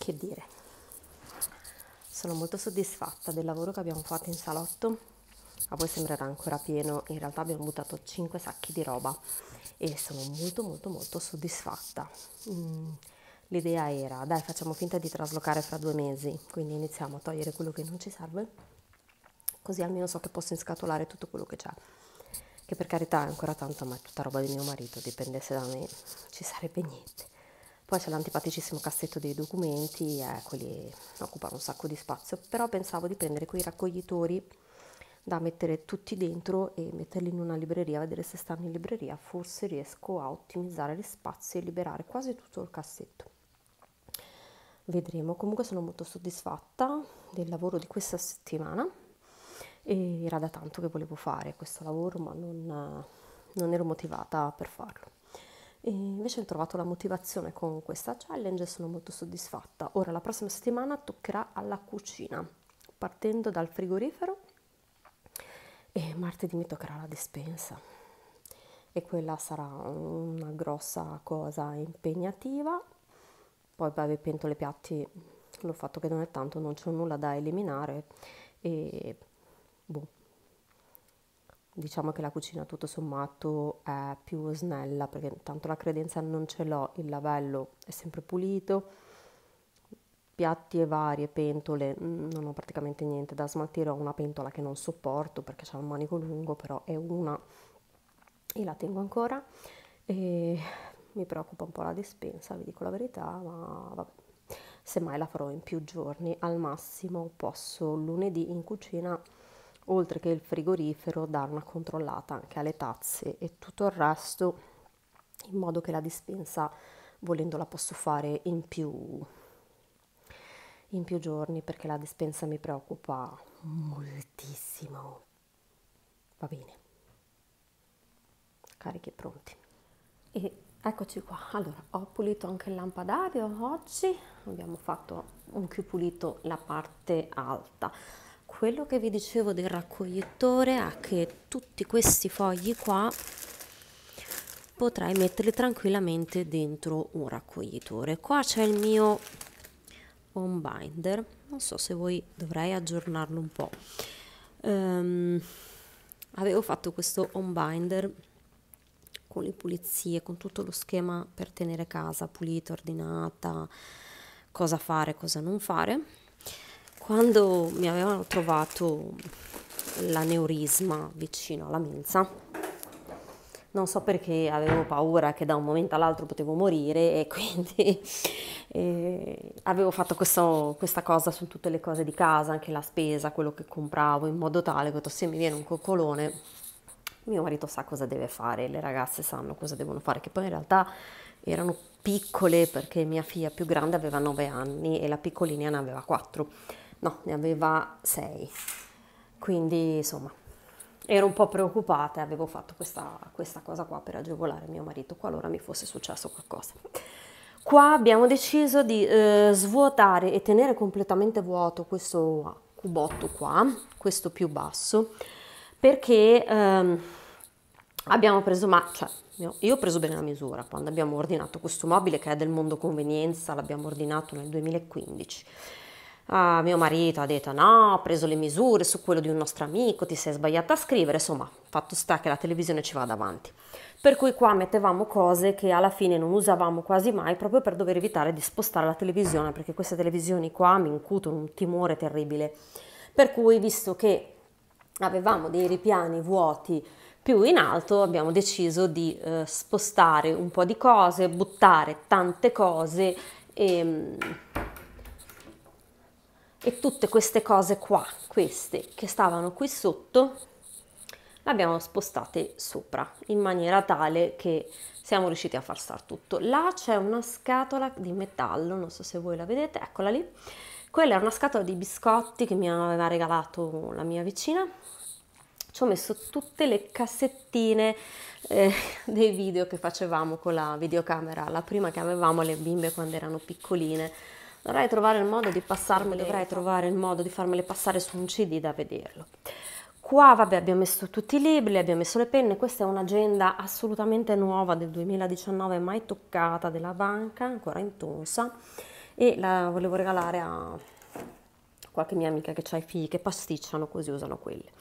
che dire, sono molto soddisfatta del lavoro che abbiamo fatto in salotto. A voi sembrerà ancora pieno, in realtà abbiamo buttato 5 sacchi di roba e sono molto molto molto soddisfatta. Mm, l'idea era, dai facciamo finta di traslocare fra due mesi, quindi iniziamo a togliere quello che non ci serve, così almeno so che posso inscatolare tutto quello che c'è. Che per carità è ancora tanto, ma è tutta roba di mio marito, dipendesse da me, ci sarebbe niente. Poi c'è l'antipaticissimo cassetto dei documenti, eh, quelli occupano un sacco di spazio, però pensavo di prendere quei raccoglitori da mettere tutti dentro e metterli in una libreria, vedere se stanno in libreria, forse riesco a ottimizzare gli spazi e liberare quasi tutto il cassetto. Vedremo, comunque sono molto soddisfatta del lavoro di questa settimana e era da tanto che volevo fare questo lavoro ma non, non ero motivata per farlo. E invece ho trovato la motivazione con questa challenge e sono molto soddisfatta. Ora la prossima settimana toccherà alla cucina, partendo dal frigorifero e martedì mi toccherà la dispensa. E quella sarà una grossa cosa impegnativa. Poi vabbè, pentole piatti l'ho fatto che non è tanto, non c'è nulla da eliminare e boh, diciamo che la cucina tutto sommato è più snella perché tanto la credenza non ce l'ho, il lavello è sempre pulito, piatti e varie pentole, mm, non ho praticamente niente da smaltire, ho una pentola che non sopporto perché ha un manico lungo, però è una e la tengo ancora e mi preoccupa un po' la dispensa, vi dico la verità, ma vabbè. Semmai la farò in più giorni, al massimo posso lunedì in cucina oltre che il frigorifero dare una controllata anche alle tazze e tutto il resto in modo che la dispensa volendo la posso fare in più in più giorni perché la dispensa mi preoccupa moltissimo. Va bene. Carichi pronti. E eccoci qua. Allora ho pulito anche il lampadario oggi. Abbiamo fatto un più pulito la parte alta quello che vi dicevo del raccoglitore è che tutti questi fogli qua potrei metterli tranquillamente dentro un raccoglitore. Qua c'è il mio home binder. Non so se voi dovrei aggiornarlo un po' um, avevo fatto questo home binder con le pulizie con tutto lo schema per tenere casa pulita ordinata cosa fare cosa non fare quando mi avevano trovato l'aneurisma vicino alla mensa, non so perché avevo paura che da un momento all'altro potevo morire e quindi eh, avevo fatto questo, questa cosa su tutte le cose di casa, anche la spesa, quello che compravo, in modo tale che se mi viene un coccolone, mio marito sa cosa deve fare, le ragazze sanno cosa devono fare, che poi in realtà erano piccole perché mia figlia più grande aveva 9 anni e la piccolina ne aveva 4 no, ne aveva sei. Quindi insomma ero un po' preoccupata e avevo fatto questa, questa cosa qua per agevolare mio marito qualora mi fosse successo qualcosa. Qua abbiamo deciso di eh, svuotare e tenere completamente vuoto questo cubotto qua, questo più basso, perché ehm, abbiamo preso, ma cioè, io ho preso bene la misura quando abbiamo ordinato questo mobile che è del mondo convenienza, l'abbiamo ordinato nel 2015 Ah, mio marito ha detto no, ho preso le misure su quello di un nostro amico, ti sei sbagliata a scrivere, insomma, fatto sta che la televisione ci va davanti. Per cui qua mettevamo cose che alla fine non usavamo quasi mai proprio per dover evitare di spostare la televisione, perché queste televisioni qua mi incutono un timore terribile. Per cui, visto che avevamo dei ripiani vuoti più in alto, abbiamo deciso di eh, spostare un po' di cose, buttare tante cose e e tutte queste cose qua, queste che stavano qui sotto, le abbiamo spostate sopra in maniera tale che siamo riusciti a far stare tutto. Là c'è una scatola di metallo, non so se voi la vedete, eccola lì. Quella è una scatola di biscotti che mi aveva regalato la mia vicina. Ci ho messo tutte le cassettine eh, dei video che facevamo con la videocamera, la prima che avevamo le bimbe quando erano piccoline dovrei trovare il modo di passarmele, dovrei trovare il modo di farmele passare su un cd da vederlo. Qua vabbè abbiamo messo tutti i libri, abbiamo messo le penne, questa è un'agenda assolutamente nuova del 2019, mai toccata della banca, ancora in tonsa e la volevo regalare a qualche mia amica che ha i figli che pasticciano così usano quelle.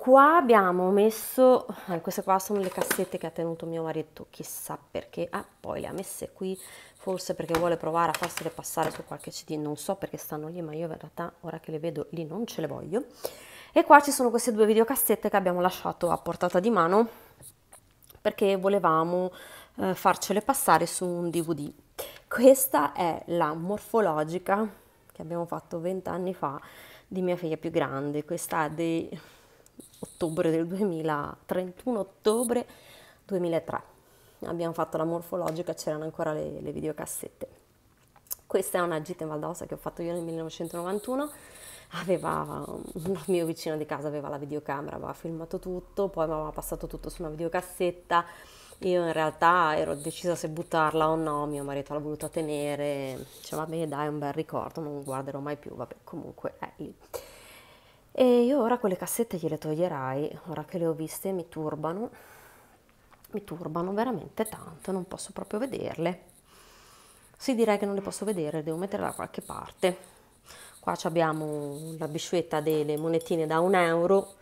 Qua abbiamo messo, eh, queste qua sono le cassette che ha tenuto mio marito, chissà perché, ah poi le ha messe qui, forse perché vuole provare a farsele passare su qualche CD, non so perché stanno lì, ma io in realtà ora che le vedo lì non ce le voglio. E qua ci sono queste due videocassette che abbiamo lasciato a portata di mano perché volevamo eh, farcele passare su un DVD. Questa è la morfologica che abbiamo fatto vent'anni fa di mia figlia più grande, questa è di ottobre del 2000, 31 ottobre 2003. Abbiamo fatto la morfologica, c'erano ancora le, le videocassette. Questa è una gita in Val che ho fatto io nel 1991. Aveva, un mio vicino di casa aveva la videocamera, aveva filmato tutto, poi mi aveva passato tutto su una videocassetta. Io in realtà ero decisa se buttarla o no, mio marito l'ha voluta tenere, diceva vabbè dai è un bel ricordo, non guarderò mai più, vabbè comunque è lì. E io ora quelle cassette gliele toglierai, ora che le ho viste mi turbano, mi turbano veramente tanto, non posso proprio vederle. Sì, direi che non le posso vedere, devo metterle da qualche parte. Qua abbiamo la bisciuetta delle monetine da un euro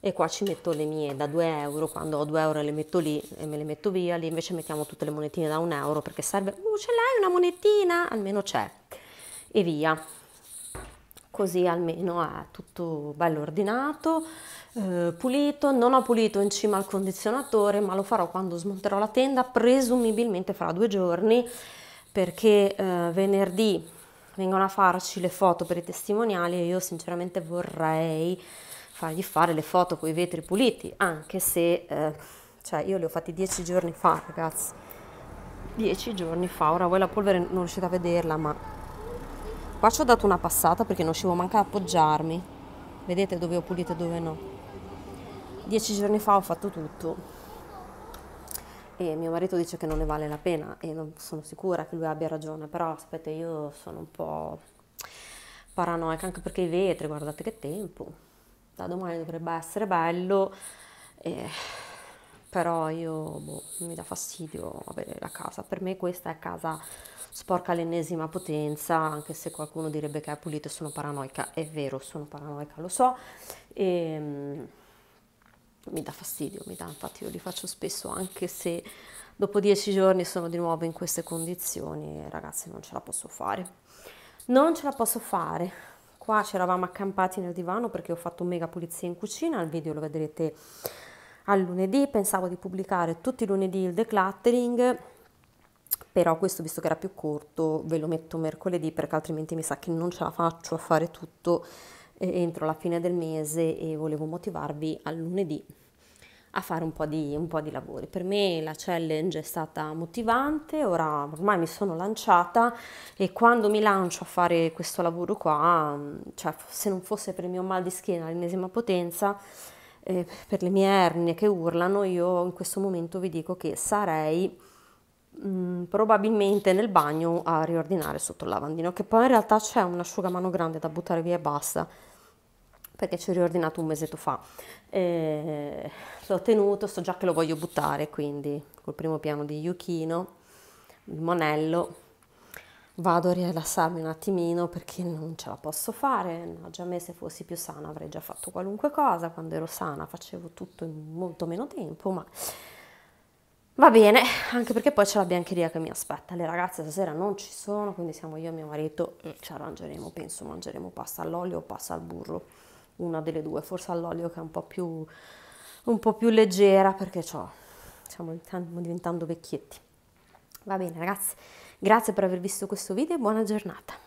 e qua ci metto le mie da 2 euro, quando ho 2 euro le metto lì e me le metto via, lì invece mettiamo tutte le monetine da un euro perché serve, uh ce l'hai una monetina? Almeno c'è. E via così almeno è tutto bello ordinato, eh, pulito, non ho pulito in cima al condizionatore, ma lo farò quando smonterò la tenda, presumibilmente fra due giorni, perché eh, venerdì vengono a farci le foto per i testimoniali e io sinceramente vorrei fargli fare le foto con i vetri puliti, anche se, eh, cioè io le ho fatti dieci giorni fa, ragazzi, dieci giorni fa, ora voi la polvere non riuscite a vederla, ma Qua ci ho dato una passata perché non riuscivo manca a appoggiarmi. Vedete dove ho pulito e dove no. Dieci giorni fa ho fatto tutto e mio marito dice che non ne vale la pena e non sono sicura che lui abbia ragione, però aspetta io sono un po' paranoica anche perché i vetri, guardate che tempo, da domani dovrebbe essere bello, eh, però io boh, mi dà fastidio avere la casa, per me questa è casa sporca l'ennesima potenza, anche se qualcuno direbbe che è pulito e sono paranoica, è vero, sono paranoica, lo so, e um, mi dà fastidio, mi dà, infatti io li faccio spesso, anche se dopo dieci giorni sono di nuovo in queste condizioni, ragazzi non ce la posso fare, non ce la posso fare. Qua ci eravamo accampati nel divano perché ho fatto mega pulizia in cucina, il video lo vedrete al lunedì, pensavo di pubblicare tutti i lunedì il decluttering, però questo visto che era più corto ve lo metto mercoledì perché altrimenti mi sa che non ce la faccio a fare tutto eh, entro la fine del mese e volevo motivarvi al lunedì a fare un po, di, un po' di lavori. Per me la challenge è stata motivante, ora ormai mi sono lanciata e quando mi lancio a fare questo lavoro qua, cioè se non fosse per il mio mal di schiena all'ennesima potenza, eh, per le mie ernie che urlano, io in questo momento vi dico che sarei Mm, probabilmente nel bagno a riordinare sotto il lavandino, che poi in realtà c'è un asciugamano grande da buttare via e basta, perché ci ho riordinato un mesetto fa. E l'ho tenuto, so già che lo voglio buttare, quindi col primo piano di Yukino, il monello, vado a rilassarmi un attimino perché non ce la posso fare. No, già me se fossi più sana avrei già fatto qualunque cosa, quando ero sana facevo tutto in molto meno tempo, ma Va bene, anche perché poi c'è la biancheria che mi aspetta. Le ragazze stasera non ci sono, quindi siamo io e mio marito e ci arrangeremo, penso, mangeremo pasta all'olio o pasta al burro, una delle due, forse all'olio che è un po' più, un po più leggera perché stiamo diventando vecchietti. Va bene ragazzi, grazie per aver visto questo video e buona giornata.